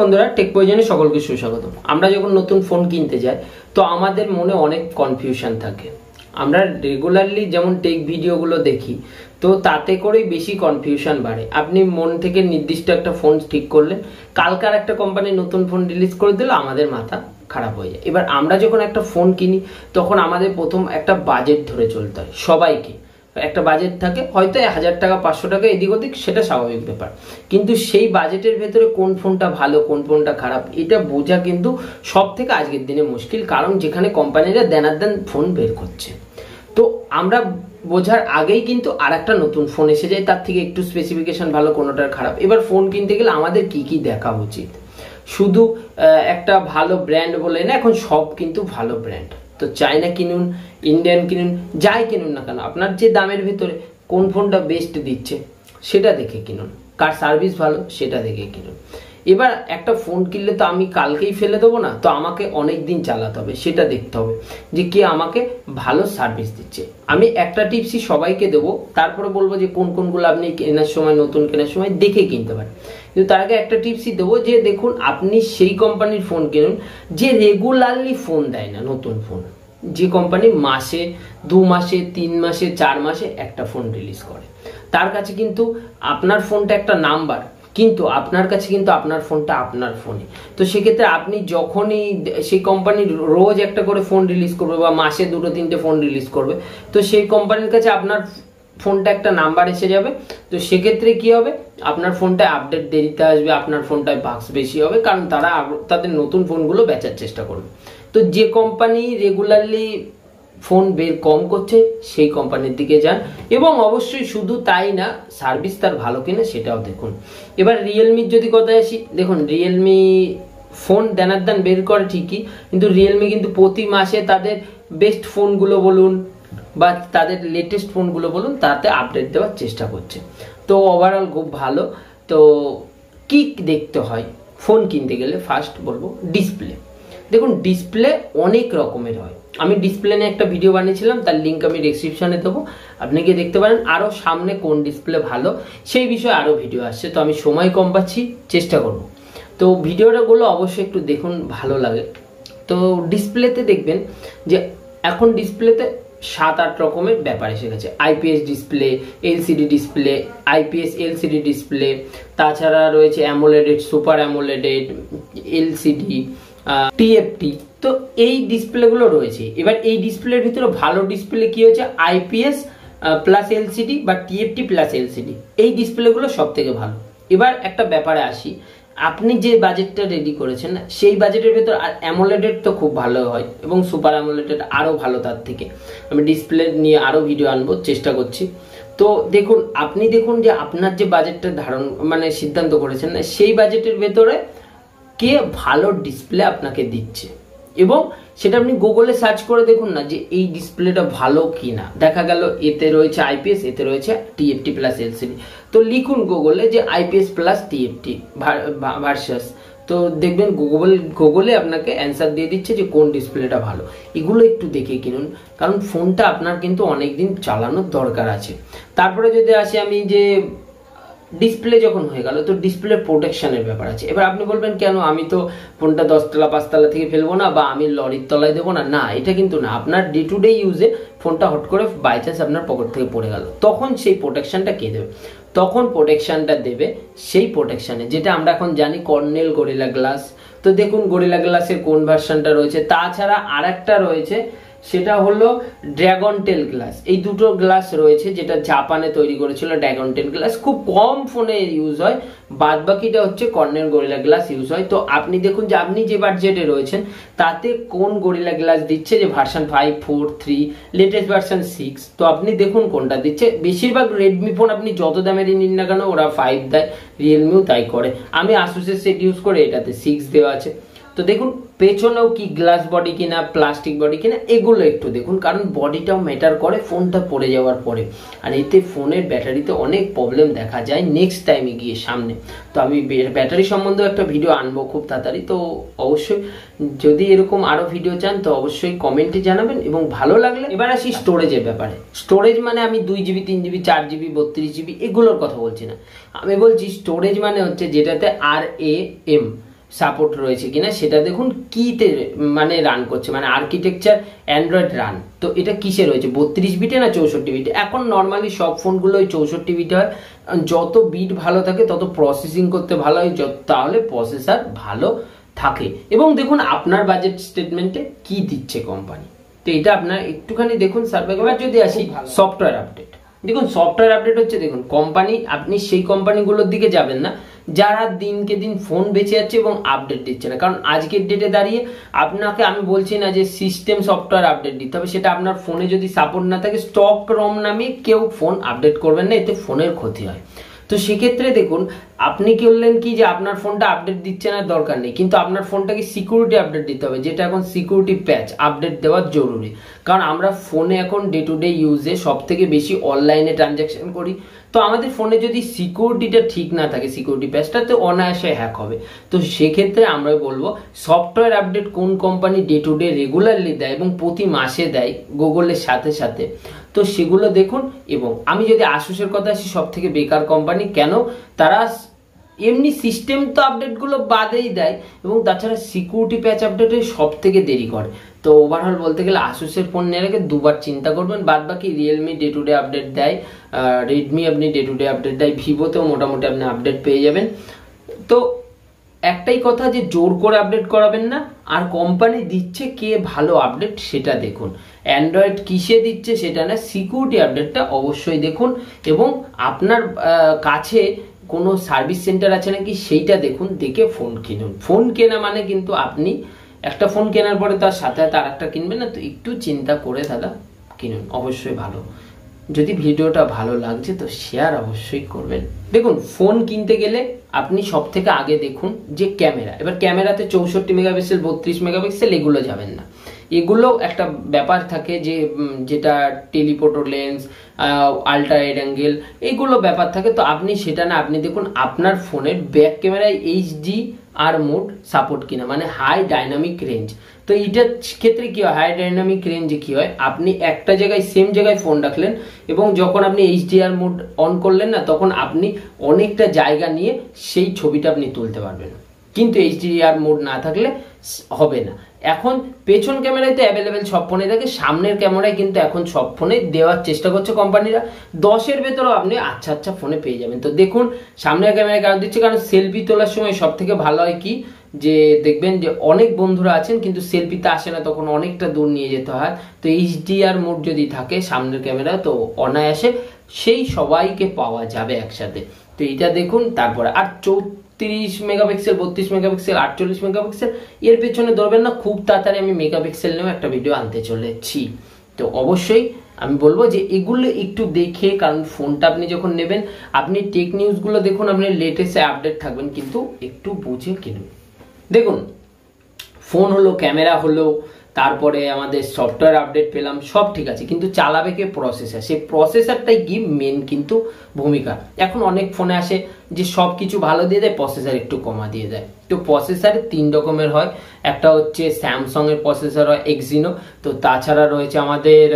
বন্ধুরা টেক প্রয়োজনে সকলকে সুস্বাগত আমরা যখন নতুন ফোন কিনতে যাই, তো আমাদের মনে অনেক কনফিউশন থাকে। আমরা রেগুলারলি যেমন টেক ভিডিওগুলো দেখি, তো তাতে করেই বেশি কনফিউশন বাড়ে। আপনি মন থেকে নির্দিষ্ট একটা ফোন ঠিক করলেন কালকার একটা কোম্পানি নতুন ফোন রিলিজ করে দিল, আমাদের মাথা খারাপ হয়ে যায়। এবার আমরা যখন একটা ফোন কিনি, তখন আমাদের প্রথম একটা বাজেট ধরে চলতে হয় সবাইকে। একটা বাজেট থাকে, হয়তো হাজার টাকা, পাঁচশো টাকা এদিক ওদিক, সেটা স্বাভাবিক ব্যাপার। কিন্তু সেই বাজেটের ভেতরে কোন ফোনটা ভালো, কোন ফোনটা খারাপ, এটা বোঝা কিন্তু সব থেকে আজকের দিনে মুশকিল, কারণ যেখানে কোম্পানিরা দেনার দেন ফোন বের করছে। তো আমরা বোঝার আগেই কিন্তু আর একটা নতুন ফোন এসে যায়, তার থেকে একটু স্পেসিফিকেশন ভালো, কোনোটার খারাপ। এবার ফোন কিনতে গেলে আমাদের কি কি দেখা উচিত? শুধু একটা ভালো ব্র্যান্ড বলে না, এখন সব কিন্তু ভালো ব্র্যান্ড তো চায়না কিনুন ইন্ডিয়ান কিনুন, যাই কিনুন না কেন, আপনার যে দামের ভিতরে কোন ফোনটা বেস্ট দিচ্ছে, সেটা দেখে কিনুন। কার সার্ভিস ভালো, সেটা দেখে কিনুন। এবার একটা ফোন কিনলে তো আমি কালকেই ফেলে দেবো না, তো আমাকে অনেক দিন চালাতে হবে, সেটা দেখতে হবে যে কে আমাকে ভালো সার্ভিস দিচ্ছে। আমি একটা টিপসই সবাইকে দেবো, তারপরে বলব যে কোন কোনগুলো আপনি কেনার সময়, নতুন কেনার সময় দেখে কিনতে পারেন। কিন্তু তার আগে একটা টিপসই দেবো যে দেখুন, আপনি সেই কোম্পানির ফোন কিনুন, যে রেগুলারলি ফোন দেয় না, নতুন ফোন যে কোম্পানি মাসে, দু মাসে, তিন মাসে, চার মাসে একটা ফোন রিলিজ করে। তার কাছে কিন্তু আপনার ফোনটা একটা নাম্বার কিন্তু আপনার কাছে কিন্তু আপনার ফোনটা আপনার ফোনে তো সেক্ষেত্রে আপনি যখনই সেই কোম্পানি রোজ একটা করে ফোন রিলিজ করবে বা মাসে দুটো, তিনটে ফোন রিলিজ করবে, তো সেই কোম্পানির কাছে আপনার ফোনটা একটা নাম্বার এসে যাবে। তো সেক্ষেত্রে কি হবে? আপনার ফোনটায় আপডেট দেরিতে আসবে, আপনার ফোনটায় বাক্স বেশি হবে, কারণ তারা তাদের নতুন ফোনগুলো বেচার চেষ্টা করবে। তো যে কোম্পানি রেগুলারলি ফোন বের কম করছে, সেই কোম্পানির দিকে যান। এবং অবশ্যই শুধু তাই না সার্ভিস তার ভালো কিনা সেটাও দেখুন। এবার রিয়েলমির যদি কথায় আসি, দেখুন রিয়েলমি ফোন দেনার দান বের করে ঠিকই, কিন্তু রিয়েলমি কিন্তু প্রতি মাসে তাদের বেস্ট ফোনগুলো বলুন বা তাদের লেটেস্ট ফোনগুলো বলুন, তাতে আপডেট দেওয়ার চেষ্টা করছে। তো ওভারঅল খুব ভালো। তো কি দেখতে হয়? ফোন কিনতে গেলে ফার্স্ট বলব ডিসপ্লে দেখুন ডিসপ্লে অনেক রকমের হয়। আমি ডিসপ্লে নিয়ে একটা ভিডিও বানিয়েছিলাম, তার লিঙ্ক আমি ডিসক্রিপশনে দেবো। আপনি গিয়ে দেখতে পারেন আরও সামনে কোন ডিসপ্লে ভালো, সেই বিষয়ে আরও ভিডিও আসছে। তো আমি সময় কম পাচ্ছি, চেষ্টা করব। তো ভিডিওটাগুলো অবশ্যই একটু দেখুন, ভালো লাগে। তো ডিসপ্লেতে দেখবেন যে এখন ডিসপ্লেতে সাত আট রকমের ব্যাপার এসে গেছে। IPS display LCD display IPS LCD display তাছাড়া রয়েছে AMOLED super AMOLED LCD TFT তো এই ডিসপ্লেগুলো রয়েছে। এবার এই ডিসপ্লের ভিতরে ভালো ডিসপ্লে কি হচ্ছে আইপিএস প্লাস এলসিডি বা টিএফটি প্লাস এলসিডি এই ডিসপ্লেগুলো সব থেকে ভালো। এবার একটা ব্যাপারে আসি। আপনি যে বাজেটটা রেডি করেছেন, সেই বাজেটের ভেতর অ্যামোলেটেড তো খুব ভালো হয় এবং সুপার অ্যামোলেটেড আরও ভালো তার থেকে। আমি ডিসপ্লে নিয়ে আরও ভিডিও আনব, চেষ্টা করছি। তো দেখুন, আপনি দেখুন যে আপনার যে বাজেটটা ধারণ মানে সিদ্ধান্ত করেছেন, সেই বাজেটের ভেতরে কে ভালো ডিসপ্লে আপনাকে দিচ্ছে। এবং সেটা আপনি গুগলে সার্চ করে দেখুন না যে এই ডিসপ্লেটা ভালো কি না দেখা গেল এতে রয়েছে আইপিএস এতে রয়েছে টিএফটি প্লাস এলসিডি তো লিখুন গুগলে যে আইপিএস প্লাস টিএফটি ভার্সাস তো দেখবেন গুগল গুগলে আপনাকে অ্যান্সার দিয়ে দিচ্ছে যে কোন ডিসপ্লেটা ভালো। এগুলো একটু দেখে কিনুন, কারণ ফোনটা আপনার কিন্তু অনেকদিন চালানোর দরকার আছে। তারপরে যদি আসি আমি যে ডিসপ্লে যখন হয়ে গেল, তো ডিসপ্লে প্রোটেকশনের ব্যাপার আছে। এবার আপনি বলবেন, কেন? আমি তো ফোনটা দশতলা, পাঁচতলা থেকে ফেলব না বা আমি লরির তলায় দেবো না? না, এটা কিন্তু না। আপনার ডে টু ডে ইউজে ফোনটা হট করে বাই চান্স আপনার পকেট থেকে পড়ে গেল। তখন সেই প্রোটেকশনটা কে দেবে? তখন প্রোটেকশনটা দেবে সেই প্রোটেকশানে যেটা আমরা এখন জানি কর্নেল গরিলা গ্লাস তো দেখুন গরিলা গ্লাসের কোন ভার্সনটা রয়েছে? তাছাড়া আর একটা রয়েছে সেটা হলো ড্রাগন টেল গ্লাস এই দুটো গ্লাস রয়েছে যেটা জাপানে তৈরি করেছিল ড্রাগন টেল গ্লাস খুব কম ফোনে ইউজ হয় বাদ বাকিটা হচ্ছে কর্নের গরিলা গ্লাস ইউজ হয়। তো আপনি দেখুন যে আপনি যে বাজেটে রয়েছেন, তাতে কোন গরিলা গ্লাস দিচ্ছে যে version five four three latest version six তো আপনি দেখুন কোনটা দিচ্ছে। বেশিরভাগ রেডমি ফোন আপনি যত দামেরই নিন না কেন, ওরা ফাইভ দেয় রিয়েলমিও তাই করে। আমি আসুসের সেট ইউজ করে এটাতে সিক্স দেওয়া আছে। তো দেখুন পেছনেও কি গ্লাস বডি কিনা প্লাস্টিক বডি কিনা, এগুলো একটু দেখুন, কারণ বডিটাও ম্যাটার করে ফোনটা পড়ে যাওয়ার পরে। আর এতে ফোনের ব্যাটারিতে অনেক প্রবলেম দেখা যায় নেক্সট টাইমে গিয়ে সামনে। তো আমি ব্যাটারি সম্বন্ধেও একটা ভিডিও আনব খুব তাড়াতাড়ি, তো অবশ্যই যদি এরকম আরও ভিডিও চান, তো অবশ্যই কমেন্টে জানাবেন এবং ভালো লাগলে এবার আসি স্টোরেজের ব্যাপারে। স্টোরেজ মানে আমি দুই জিবি তিন জিবি চার জিবি বত্রিশ জিবি এগুলোর কথা বলছি না। আমি বলছি স্টোরেজ মানে হচ্ছে যেটাতে আর এ এম সাপোর্ট রয়েছে কিনা সেটা দেখুন কিতে মানে রান করছে মানে আর্কিটেকচার অ্যান্ড্রয়েড রান তো এটা কিসে রয়েছে? বত্রিশ বিটে না চৌষট্টি বিটে এখন নর্মালি সব ফোনগুলো ওই চৌষট্টি বিটে হয়। যত বিট ভালো থাকে তত প্রসেসিং করতে ভালো হয়। যত তাহলে প্রসেসার ভালো থাকে। এবং দেখুন আপনার বাজেট স্টেটমেন্টে কি দিচ্ছে কোম্পানি তো এটা আপনার একটুখানি দেখুন সার্ভে এবার যদি আসি সফটওয়্যার আপডেট দেখুন সফটওয়্যার আপডেট হচ্ছে দেখুন কোম্পানি আপনি সেই কোম্পানিগুলোর দিকে যাবেন না। যারা দিনকে দিন ফোন বেঁচে যাচ্ছে এবং আপডেট দিচ্ছে না। কারণ আজকের ডেটে দাঁড়িয়ে আপনাকে আমি বলছি না যে সিস্টেম সফটওয়্যার আপডেট দিতে হবে, সেটা আপনার ফোনে যদি সাপোর্ট না থাকে স্টক রম নামে কেউ ফোন আপডেট করবেন না, এতে ফোনের ক্ষতি হয়। তো সেক্ষেত্রে দেখুন, আপনি কি বললেন কি যে আপনার ফোনটা আপডেট দিচ্ছে না, দরকার নেই। কিন্তু আপনার ফোনটাকে সিকিউরিটি আপডেট দিতে হবে, যেটা এখন সিকিউরিটি প্যাচ আপডেট দেওয়া জরুরি। কারণ আমরা ফোনে এখন ডে টু ডে ইউজে সব থেকে বেশি অনলাইনে ট্রানজ্যাকশন করি। তো আমাদের ফোনে যদি সিকিউরিটিটা ঠিক না থাকে সিকিউরিটি প্যাচটা তো অনায়াসে হ্যাক হবে। তো সেক্ষেত্রে আমরা বলব সফটওয়্যার আপডেট কোন company day to day regularly দেয় এবং প্রতি মাসে দেয় গুগলের সাথে সাথে। তো সেগুলো দেখুন এবং আমি যদি আসুসের কথা আসি সব থেকে বেকার কোম্পানি কেন? তারা এমনি সিস্টেম তো আপডেটগুলো বাদেই দেয় এবং তাছাড়া সিকিউরিটি প্যাচ আপডেটে সব থেকে দেরি করে। তো ওভারঅল বলতে গেলে আসুসের ফোন নেওয়ার আগে দুবার চিন্তা করবেন বাদ বাকি Realme day to day update দেয় রেডমি আপনি ডে টু ডে আপডেট দেয় ভিভোতেও মোটামুটি আপনি আপডেট পেয়ে যাবেন। তো একটাই কথা যে জোর করে আপডেট করাবেন না, আর কোম্পানি দিচ্ছে কে ভালো আপডেট সেটা দেখুন। অ্যান্ড্রয়েড কিসে দিচ্ছে সেটা না সিকিউরিটি আপডেটটা অবশ্যই দেখুন। এবং আপনার কাছে কোনো সার্ভিস সেন্টার আছে নাকি সেইটা দেখুন, দেখে ফোন কিনুন। ফোন কেনা মানে কিন্তু আপনি একটা ফোন কেনার পরে তার সাথে সাথে একটা কিনবেন না, তো একটু চিন্তা করে দাদা কিনুন, অবশ্যই ভালো। যদি ভিডিওটা ভালো লাগছে তো শেয়ার অবশ্যই করবেন। দেখুন ফোন কিনতে গেলে আপনি সব থেকে আগে দেখুন যে ক্যামেরা এবার ক্যামেরাতে চৌষট্টি মেগাপিক্সেল বত্রিশ মেগাপিক্সেল এগুলো যাবেন না। এগুলো একটা ব্যাপার থাকে যে যেটা telephoto lens ultra wide angle এইগুলো ব্যাপার থাকে। তো আপনি সেটা না, আপনি দেখুন আপনার ফোনের ব্যাক ক্যামেরায় এইচডি আর মোড সাপোর্ট কিনা মানে হাই ডাইনামিক রেঞ্জ তো এইটার ক্ষেত্রে কি হয়? হাই ডাইনামিক রেঞ্জে কি হয়? আপনি একটা জায়গায় সেম জায়গায় ফোন রাখলেন এবং যখন আপনি এইচডিআর মোড অন করলেন না, তখন আপনি অনেকটা জায়গা নিয়ে সেই ছবিটা আপনি তুলতে পারবেন। কিন্তু এইচডিআর মোড না থাকলে হবে না। এখন পেছন ক্যামেরায় তো অ্যাভেলেবেল সব ফোনে থাকে, সামনের ক্যামেরায় কিন্তু এখন সব ফোনে দেওয়ার চেষ্টা করছে কোম্পানিরা দশের ভেতরেও আপনি আচ্ছা আচ্ছা ফোনে পেয়ে যাবেন। তো দেখুন, সামনের ক্যামেরায় কারণ দিচ্ছে, কারণ সেলফি তোলার সময় সব থেকে ভালো হয় কি? যে দেখবেন যে অনেক বন্ধুরা আছেন, কিন্তু সেলফিতে আসে না, তখন অনেকটা দূর নিয়ে যেতে হয়। তো এইচডিআর মোড যদি থাকে সামনের ক্যামেরা তো অনায়াসে সেই সবাইকে পাওয়া যাবে একসাথে। তো এইটা দেখুন, তারপরে আর চৌ তিরিশ মেগাপিক্সেল, বত্রিশ মেগাপিক্সেল, আটচল্লিশ মেগাপিক্সেল। এর পেছনে ধরবেন না, খুব তাড়াতাড়ি আমি মেগাপিক্সেল নিয়েও একটা ভিডিও আনতে চলেছি। তো অবশ্যই আমি বলব যে এগুলো একটু দেখে, কারণ ফোনটা আপনি যখন নেবেন, আপনি টেক নিউজগুলো দেখুন, আপনি লেটেস্টে আপডেট থাকবেন, কিন্তু একটু বুঝে কিনুন। দেখুন ফোন হলো ক্যামেরা হলো তারপরে আমাদের সফটওয়্যার আপডেট পেলাম, সব ঠিক আছে, কিন্তু চালাবে কে প্রসেসার সেই প্রসেসারটাই কি মেন কিন্তু ভূমিকা। এখন অনেক ফোনে আসে যে সব কিছু ভালো দিয়ে দেয় প্রসেসার একটু কমা দিয়ে দেয়। তো প্রসেসার তিন রকমের হয়। একটা হচ্ছে স্যামসং এর প্রসেসর হয় এক্সিনো তো তাছাড়া রয়েছে আমাদের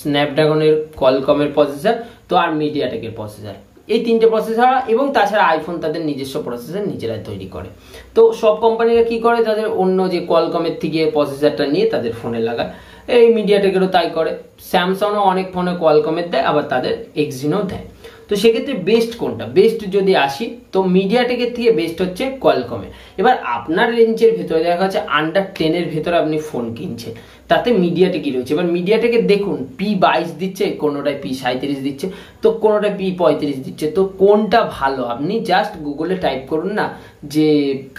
স্ন্যাপড্রাগনের কলকমের প্রসেসার তো আর মিডিয়াটেকের প্রসেসর এই তিনটে প্রসেসর এবং তাছাড়া আইফোন তাদের নিজস্ব প্রসেসর নিজেরাই তৈরি করে। তো সব কোম্পানিরা কি করে? তাদের অন্য যে কলকমের থেকে প্রসেসরটা নিয়ে তাদের ফোনে লাগায়। এই মিডিয়াটেকেরও তাই করে। স্যামসাংও অনেক ফোনে কলকমের দেয়, আবার তাদের এক্সিনও দেয়। তো সেক্ষেত্রে বেস্ট কোনটা? বেস্ট যদি আসি, তো মিডিয়াটেকের থেকে বেস্ট হচ্ছে কলকমে এবার আপনার রেঞ্জের ভেতরে দেখা যাচ্ছে আন্ডার টেনের ভেতরে আপনি ফোন কিনছেন। তাতে মিডিয়াটেকই রয়েছে। এবার মিডিয়াটেকে দেখুন পি বাইশ দিচ্ছে কোনোটায় পি সাঁত্রিশ দিচ্ছে, তো কোনোটায় পি পঁয়ত্রিশ দিচ্ছে। তো কোনটা ভালো? আপনি জাস্ট গুগলে টাইপ করুন না, যে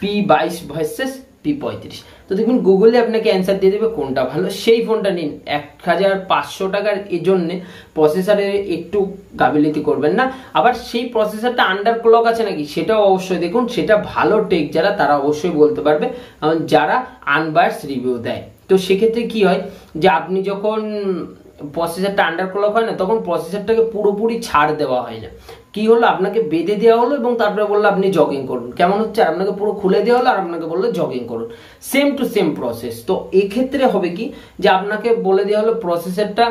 পি বাইশ ভার্সেস পি পঁয়ত্রিশ। তো দেখুন গুগলে আপনাকে অ্যান্সার দিয়ে দেবে কোনটা ভালো। সেই ফোনটা নিন। এক হাজার পাঁচশো টাকার এই জন্যে প্রসেসারে একটু গাবিলিতি করবেন না। আবার সেই প্রসেসারটা আন্ডার ক্লক আছে নাকি, সেটাও অবশ্যই দেখুন। সেটা ভালো টেক যারা, তারা অবশ্যই বলতে পারবে। যারা আনবায়ার্স রিভিউ দেয়। তো সেক্ষেত্রে কি হয় যে, আপনি যখন প্রসেসরটা আন্ডার ক্লক হয় না, তখন প্রসেসরটাকে পুরোপুরি ছাড় দেওয়া হয় না। কি হলো? আপনাকে বেঁধে দেওয়া হলো এবং তারপরে বলল আপনি জগিং করুন। কেমন হচ্ছে? আপনাকে পুরো খুলে দেওয়া হলো আর আপনাকে বলল জগিং করুন। সেম টু সেম প্রসেস তো এক্ষেত্রে হবে কি? যে আপনাকে বলে দেওয়া হলো প্রসেসরটা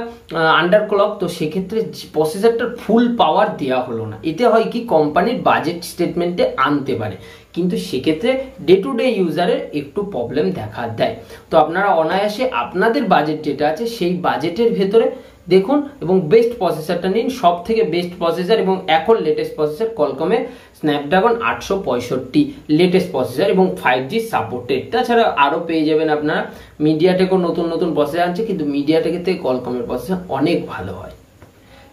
আন্ডার ক্লক তো সেক্ষেত্রে প্রসেসরটার ফুল পাওয়ার দেওয়া হলো না। এতে হয় কি? কোম্পানির বাজেট স্টেটমেন্টে আনতে পারে। কিন্তু সেক্ষেত্রে ডে টু ডে ইউজারের একটু প্রবলেম দেখা দেয়। তো আপনারা অনায়াসে আপনাদের বাজেট যেটা আছে, সেই বাজেটের ভেতরে দেখুন এবং বেস্ট প্রসেসরটা নিন। সব থেকে বেস্ট প্রসেসর এবং এখন লেটেস্ট প্রসেসর কলকমের স্ন্যাপড্রাগন আটশো পঁয়ষট্টি লেটেস্ট প্রসেসর এবং ফাইভ জি সাপোর্টেড তাছাড়া আরও পেয়ে যাবেন আপনারা। মিডিয়াটেকও নতুন নতুন প্রসেসর আনছে, কিন্তু মিডিয়াটেকের থেকে কলকমের প্রসেসর অনেক ভালো হয়।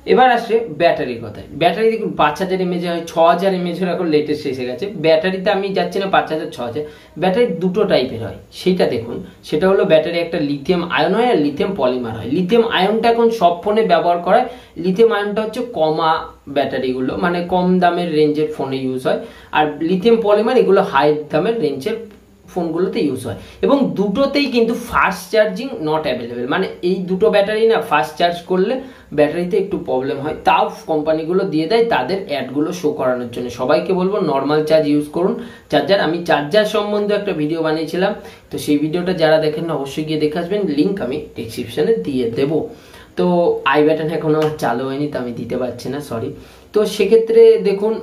এবার আসছে ব্যাটারির কথায়। ব্যাটারি দেখুন, পাঁচ হাজার এমএজ হয়, ছ হাজার এমএজের এখন লেটেস্ট এসে গেছে। ব্যাটারিতে আমি যাচ্ছি না পাঁচ হাজার, ছ হাজার। ব্যাটারি দুটো টাইপের হয়। সেটা দেখুন, সেটা হলো ব্যাটারি একটা লিথিয়াম আয়ন হয় আর লিথিয়াম পলিমার হয়। লিথিয়াম আয়নটা এখন সব ফোনে ব্যবহার করায়। লিথিয়াম আয়নটা হচ্ছে কমা ব্যাটারিগুলো মানে কম দামের রেঞ্জের ফোনে ইউজ হয়। আর লিথিয়াম পলিমার এগুলো হাই দামের রেঞ্জের ফোনগুলোতে ইউজ হয়। এবং দুটোতেই কিন্তু ফাস্ট চার্জিং নট অ্যাভেলেবেল মানে এই দুটো ব্যাটারি না ফাস্ট চার্জ করলে ব্যাটারিতে একটু প্রবলেম হয়। তাও কোম্পানিগুলো দিয়ে দেয়, তাদের অ্যাডগুলো শো করানোর জন্য। সবাইকে বলব নর্মাল চার্জ ইউজ করুন। চার্জার আমি চার্জার সম্বন্ধে একটা ভিডিও বানিয়েছিলাম। তো সেই ভিডিওটা যারা দেখেন না অবশ্যই গিয়ে দেখে আসবেন। লিঙ্ক আমি ডিসক্রিপশানে দিয়ে দেবো। তো আই ব্যাটন এখনও আমার চালু হয়নি, তো আমি দিতে পারছি না সরি তো সেক্ষেত্রে দেখুন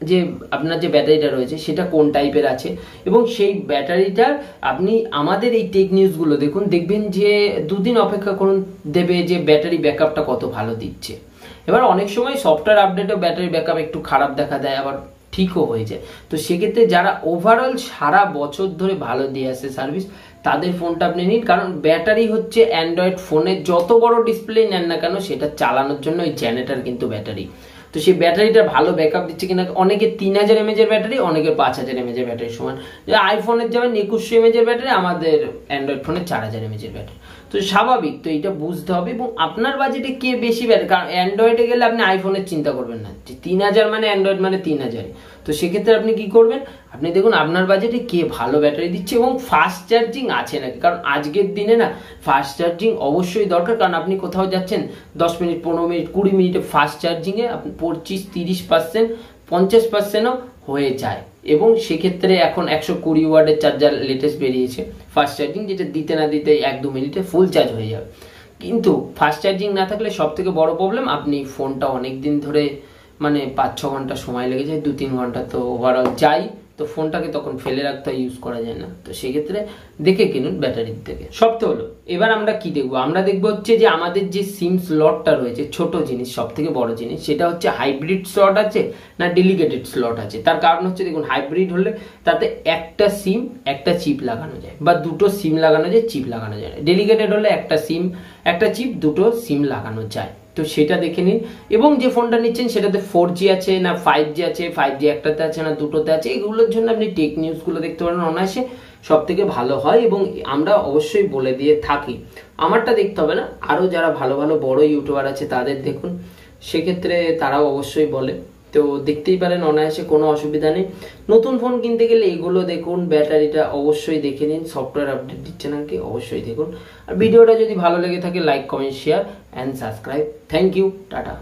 যে আপনার যে ব্যাটারিটা রয়েছে, সেটা কোন টাইপের আছে? এবং সেই ব্যাটারিটার আপনি আমাদের এই টেক নিউজগুলো দেখুন, দেখবেন যে দুদিন অপেক্ষা করুন, দেবে যে ব্যাটারি ব্যাকআপটা কত ভালো দিচ্ছে। এবার অনেক সময় সফটওয়্যার আপডেটেও ব্যাটারি ব্যাকআপ একটু খারাপ দেখা দেয়, আবার ঠিকও হয়ে যায়। তো সেক্ষেত্রে যারা ওভারঅল সারা বছর ধরে ভালো দিয়ে আসে সার্ভিস তাদের ফোনটা আপনি নিন, কারণ ব্যাটারি হচ্ছে অ্যান্ড্রয়েড ফোনের যত বড় ডিসপ্লে নেন না কেন, সেটা চালানোর জন্য ওই জেনারেটার কিন্তু ব্যাটারি। তো সেই ব্যাটারিটা ভালো ব্যাকআপ দিচ্ছে কিনা, অনেকে তিন হাজার এমএজ এর ব্যাটারি অনেকের পাঁচ হাজার এমএজ এর ব্যাটারি সমান। আইফোনের যেমন একুশশো এমএজ এর ব্যাটারি, আমাদের অ্যান্ড্রয়েড ফোনের চার হাজার এমএজ এর ব্যাটারি। তো স্বাভাবিক, তো এটা বুঝতে হবে এবং আপনার বাজেটে কে বেশি ব্যাটারি কারণ অ্যান্ড্রয়েডে গেলে আপনি আইফোনের চিন্তা করবেন না। যে তিন হাজার মানে অ্যান্ড্রয়েড মানে তিন হাজারই। তো সেক্ষেত্রে আপনি কি করবেন? আপনি দেখুন, আপনার বাজেটে কে ভালো ব্যাটারি দিচ্ছে এবং ফাস্ট চার্জিং আছে নাকি? কারণ আজকের দিনে না ফাস্ট চার্জিং অবশ্যই দরকার। কারণ আপনি কোথাও যাচ্ছেন, দশ মিনিট, পনেরো মিনিট, কুড়ি মিনিটে ফাস্ট চার্জিংয়ে আপনি পঁচিশ, তিরিশ পার্সেন্ট পঞ্চাশ পার্সেন্টও হয়ে যায়। এবং সেক্ষেত্রে এখন একশো কুড়ি ওয়ার্ডের চার্জার লেটেস্ট বেরিয়েছে। ফাস্ট চার্জিং যেটা দিতে না দিতে এক দু মিনিটে ফুল চার্জ হয়ে যাবে। কিন্তু ফাস্ট চার্জিং না থাকলে সব থেকে বড় প্রবলেম আপনি ফোনটা অনেক দিন ধরে মানে পাঁচ ছ ঘণ্টা সময় লেগে যায় দু তিন ঘণ্টা তো ওভারঅল যাই, তো ফোনটাকে তখন ফেলে রাখতে হয় ইউজ করা যায় না। তো সেক্ষেত্রে দেখে কিনুন ব্যাটারির থেকে। তো হলো। এবার আমরা কি দেখব? আমরা দেখব হচ্ছে যে আমাদের যে সিম স্লটটা রয়েছে, ছোট জিনিস সব থেকে বড় জিনিস, সেটা হচ্ছে হাইব্রিড স্লট আছে না ডেলিগেটেড স্লট আছে? তার কারণ হচ্ছে দেখুন হাইব্রিড হলে তাতে একটা সিম একটা চিপ লাগানো যায়, বা দুটো সিম লাগানো যায় চিপ লাগানো যায় ডেলিগেটেড হলে একটা সিম একটা চিপ দুটো সিম লাগানো যায়। তো সেটা দেখে নিন। এবং যে ফোনটা নিচ্ছেন, সেটাতে ফোর জি আছে না ফাইভ জি আছে ফাইভ জি একটাতে আছে না দুটোতে আছে, এগুলোর জন্য আপনি টেক নিউজগুলো দেখতে পারেন। অনায়াসে সব থেকে ভালো হয় এবং আমরা অবশ্যই বলে দিয়ে থাকি। আমারটা দেখতে হবে না। আরও যারা ভালো ভালো বড় ইউটিউবার আছে, তাদের দেখুন। সেক্ষেত্রে তারাও অবশ্যই বলে। তো দেখতেই পারেন অনায়াসে কোনো অসুবিধা নেই। নতুন ফোন কিনতে গেলে এগুলো দেখুন ব্যাটারিটা অবশ্যই দেখে নিন সফটওয়্যার আপডেট দিচ্ছে নাকি অবশ্যই দেখুন। আর ভিডিওটা যদি ভালো লেগে থাকে like comment share and subscribe thank you tata.